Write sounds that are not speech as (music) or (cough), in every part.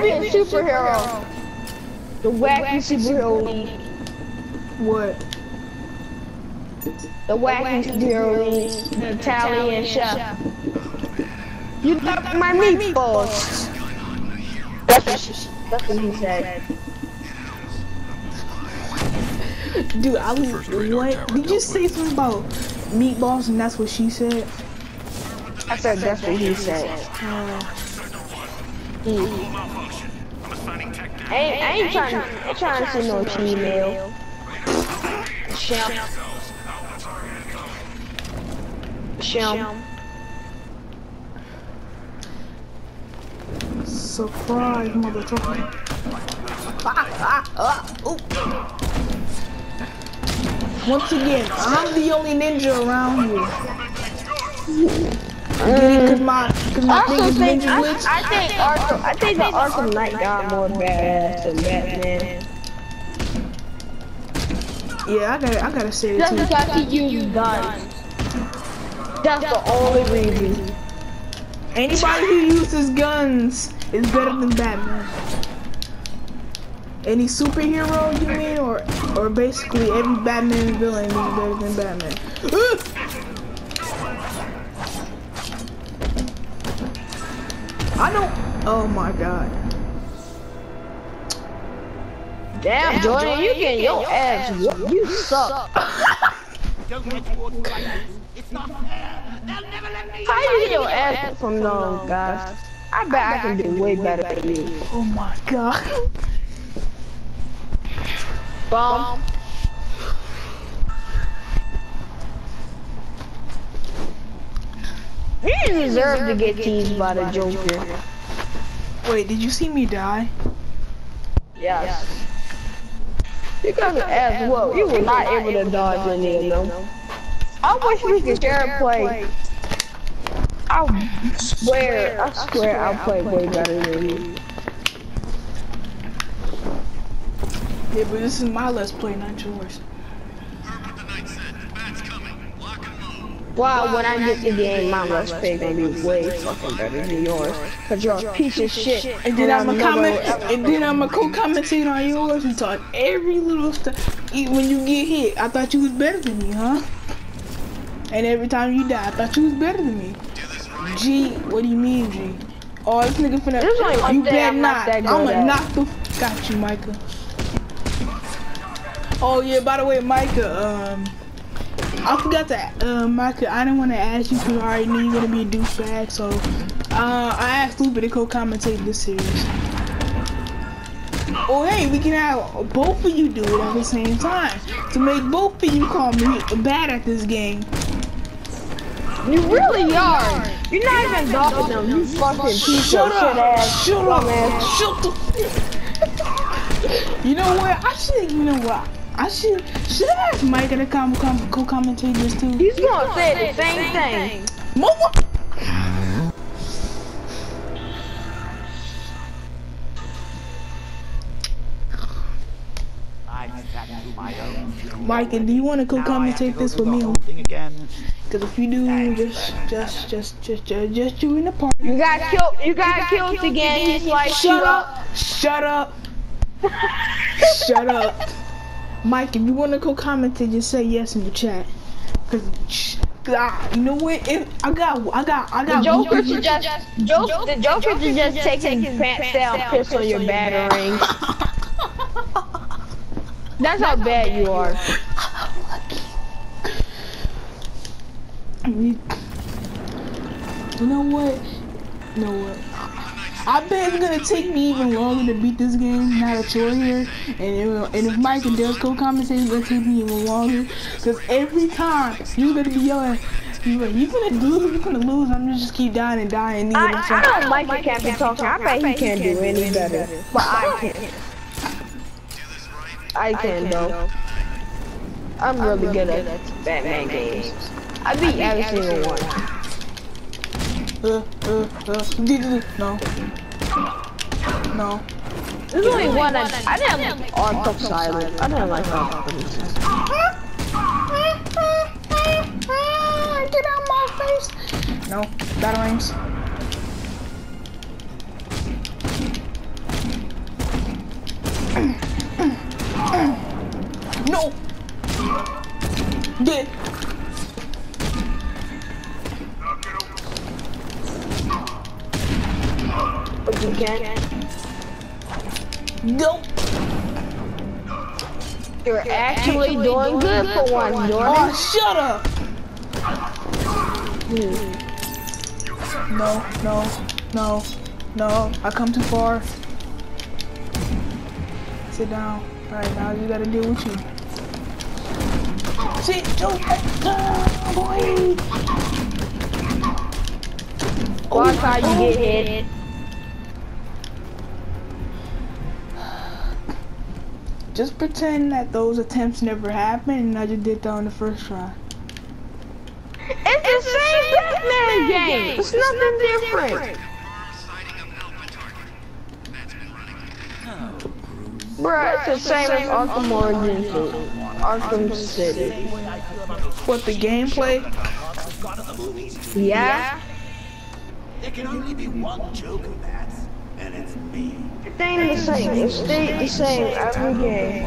could be a superhero. The wacky superhero league. What? The wacky superhero league. The Italian chef. You took my meatballs. That's what, that's what he said. Dude, I was what? Did you say something about meatballs and that's what she said? I said that's what he said. Uh, Mm. I ain't, I ain't trying, I ain't trying to see no female. Shemp. Shemp. surprise, motherfucker. Ah, ah, ah. Once again, I'm the only ninja around here. Get it? Mm. Cause my, cause my I also think, I, think Arkham, I think the Arkham Knight got more badass than Batman. Yeah, I gotta, I gotta say it Just too. because he guns. That's the only reason. Anybody who uses guns is better than Batman. Any superhero you mean, or or basically every Batman villain is better than Batman. I don't. Oh my god. Damn, Jordan, you getting your ass whooped. You suck. (laughs) Don't get towards right. It's not fair. They'll never let me. How you get your ass whooped from those guys? I bet I can do way better than you. Oh my god. Bomb. You deserve to get teased by the Joker. Wait, did you see me die? Yes. You got your ass whooped. You were not able to dodge any of them. I wish we could share a play. I swear, I swear I'll play way better than you. Yeah, but this is my let's play, not yours. Wow, when I get the game, my let's play gonna be way fucking better than yours. Cause you're a piece of shit. And then I'ma comment, and then I'm a co-commentate on yours and talk every little stuff. When you get hit, I thought you was better than me, huh? And every time you die, I thought you was better than me. G, what do you mean, G? Oh, this nigga finna. There's one you better I'm not. not I'ma knock the. f- Got you, Micah. Oh yeah, by the way, Micah. Um, I forgot that. Uh, Micah, I didn't want to ask you because I already knew you were gonna be a douchebag. So, uh, I asked Lupe to co-commentate this series. Oh hey, we can have both of you do it at the same time to make both of you call me bad at this game. You really are. You're not even dogging them. You fucking piece Shut of shit up! ass. Shut up! dumbass. Shut the. (laughs) you know what? I should. You know what? I should. Should I ask Micah to come, come co-commentate this too? He's gonna say the same thing. Mama. I sat to my own. Micah, do you want to co-commentate this with me? Again. Because if you do, just, just, just, just, just, just you in the party. You got killed. You got killed again. He's like, Shut up! Shut up! (laughs) Shut up! Mike, if you want to co-commentate, just say yes in the chat. Cause, sh- I, you know what? If, I got, I got, I The got. Joker should just, Joker, the Joker should just take his pants down, piss on your battery. (laughs) That's how bad you are. You know what? You know what? I bet it's gonna take me even longer to beat this game now that you're here. And, it will, and if Mike and does co-commentate, it's gonna take me even longer. Because every time you're gonna be yelling, you're like, you're gonna lose, you're gonna lose. I'm gonna just keep dying and dying. And I, needing I know Micah can't be talking. I bet he can't do any better. But I can. I can though. I'm really good at Batman games. I beat every single one. Uh, uh, uh, no. No. There's only one I, I didn't like Arkham Asylum. I didn't like Arkham. Get out my face! No, batarangs. No. Dead. But you can't. Go. You're actually doing good for once, Oh, Jordan. shut up. No, no, no, no. I come too far. Sit down. All right, now you gotta deal with you. Sit, Joe. Ah, boy. Watch how you get hit. Just pretend that those attempts never happened and I just did that on the first try. It's the same Batman game. It's nothing different. Bruh, it's the same as Arkham Origins, Arkham City. What, the gameplay? Yeah? There can only be one Joker, Bats, and it's me. It ain't the same. It stayed the same every game.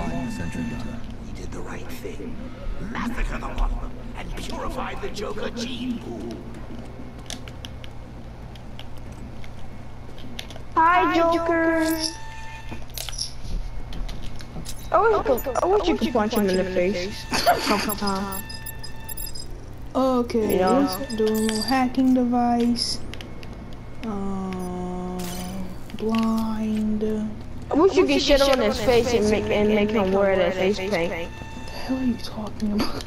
We did the right thing. Massacre the Gotham and purify the Joker gene pool. Hi, Joker. I wish, you could, I wish you could punch him in the face. Sometime. (laughs) Okay, You know? let's do a hacking device. Um, blind. I wish you could shit on his face and make and make him wear that face paint. What the hell are you talking about?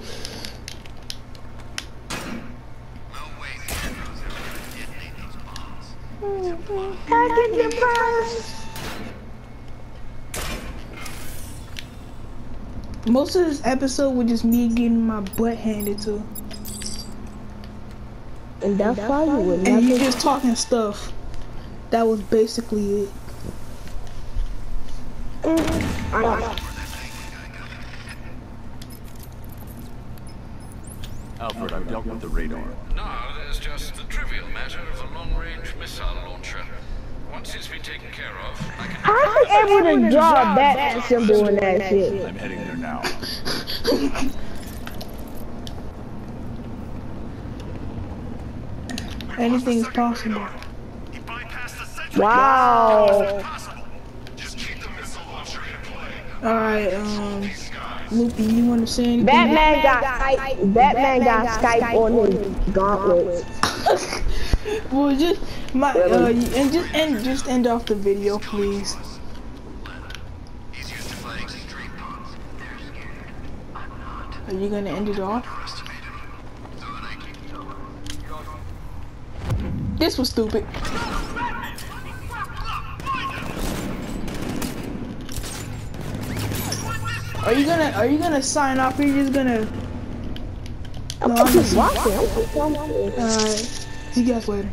Hacking device. Most of this episode was just me getting my butt handed to. And that's why you would And you never. just talking stuff. That was basically it. I know. Alfred, I've dealt with the radar. Now there's just the trivial matter of a long-range missile launcher. Once it's been taken care of, I can... How you able to draw a Batman symbol in that shit? I'm heading there now. Anything is possible. Play. Alright, um, Loopy, you want to say anything? Batman got Skype. Batman got Skype on his gauntlets. (laughs) Well, just my uh, and just end just end off the video, please. He's used to fighting street punks. They're scared. I'm not. Are you gonna end it off? Underestimate him. So when I keep This was stupid. Are you gonna Are you gonna sign off? Or are you just gonna? No, I'm just. Watching. Alright. See you guys later.